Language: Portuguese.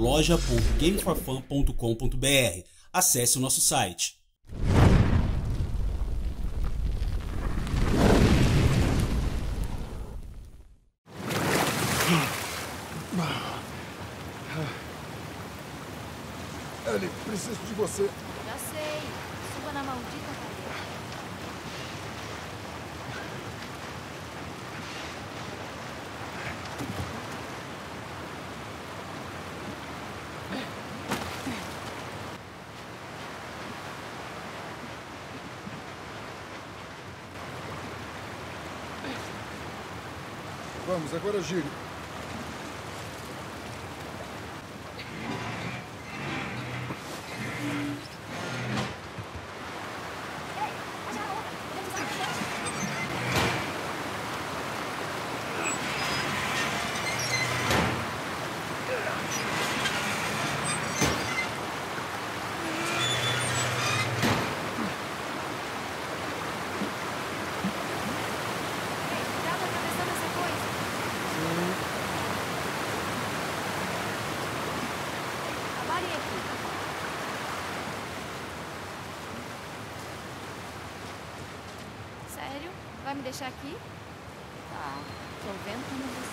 loja.gameforfun.com.br. Acesse o nosso site. Ellie, preciso de você. Vamos, agora gire. Sério? Vai me deixar aqui? Tá. Tô vendo como você.